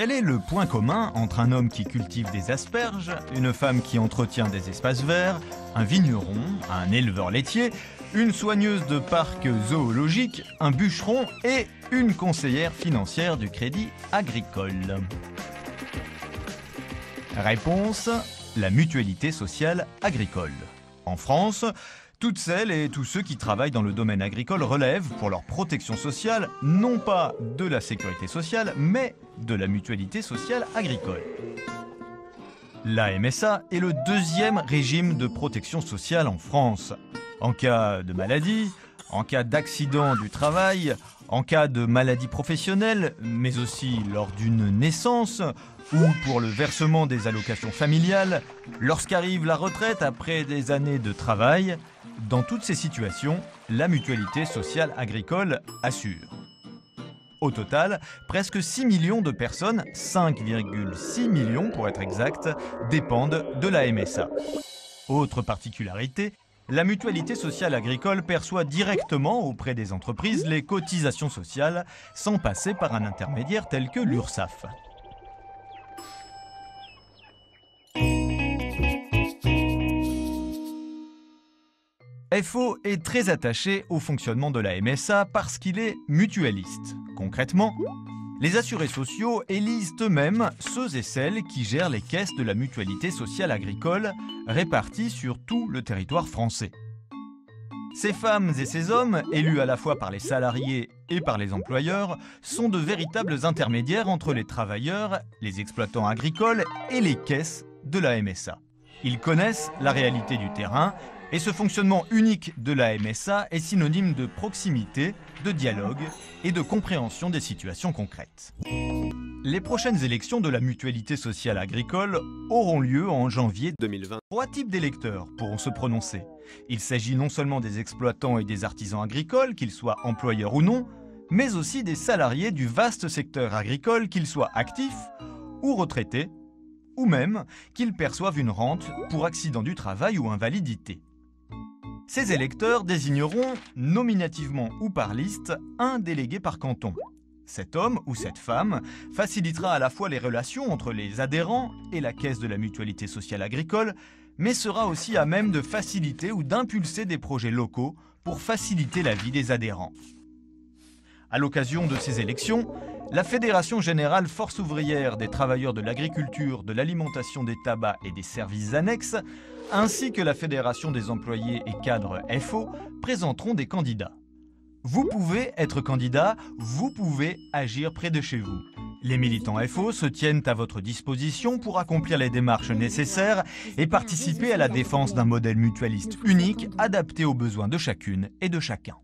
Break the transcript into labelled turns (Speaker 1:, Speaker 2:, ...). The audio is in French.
Speaker 1: Quel est le point commun entre un homme qui cultive des asperges, une femme qui entretient des espaces verts, un vigneron, un éleveur laitier, une soigneuse de parc zoologique, un bûcheron et une conseillère financière du crédit agricole? Réponse la mutualité sociale agricole. En France, toutes celles et tous ceux qui travaillent dans le domaine agricole relèvent, pour leur protection sociale, non pas de la sécurité sociale, mais de la mutualité sociale agricole. La MSA est le deuxième régime de protection sociale en France. En cas de maladie, en cas d'accident du travail, en cas de maladie professionnelle, mais aussi lors d'une naissance ou pour le versement des allocations familiales, lorsqu'arrive la retraite après des années de travail, dans toutes ces situations, la mutualité sociale agricole assure. Au total, presque 6 millions de personnes, 5,6 millions pour être exact, dépendent de la MSA. Autre particularité, la mutualité sociale agricole perçoit directement auprès des entreprises les cotisations sociales sans passer par un intermédiaire tel que l'URSSAF. FO est très attaché au fonctionnement de la MSA parce qu'il est mutualiste. Concrètement, les assurés sociaux élisent eux-mêmes ceux et celles qui gèrent les caisses de la mutualité sociale agricole réparties sur tout le territoire français. Ces femmes et ces hommes, élus à la fois par les salariés et par les employeurs, sont de véritables intermédiaires entre les travailleurs, les exploitants agricoles et les caisses de la MSA. Ils connaissent la réalité du terrain et ce fonctionnement unique de la MSA est synonyme de proximité, de dialogue et de compréhension des situations concrètes. Les prochaines élections de la mutualité sociale agricole auront lieu en janvier 2020. Trois types d'électeurs pourront se prononcer. Il s'agit non seulement des exploitants et des artisans agricoles, qu'ils soient employeurs ou non, mais aussi des salariés du vaste secteur agricole, qu'ils soient actifs ou retraités, ou même qu'ils perçoivent une rente pour accident du travail ou invalidité. Ces électeurs désigneront, nominativement ou par liste, un délégué par canton. Cet homme ou cette femme facilitera à la fois les relations entre les adhérents et la caisse de la mutualité sociale agricole, mais sera aussi à même de faciliter ou d'impulser des projets locaux pour faciliter la vie des adhérents. À l'occasion de ces élections, la Fédération générale Force ouvrière des travailleurs de l'agriculture, de l'alimentation des tabacs et des services annexes, ainsi que la Fédération des employés et cadres FO, présenteront des candidats. Vous pouvez être candidat, vous pouvez agir près de chez vous. Les militants FO se tiennent à votre disposition pour accomplir les démarches nécessaires et participer à la défense d'un modèle mutualiste unique adapté aux besoins de chacune et de chacun.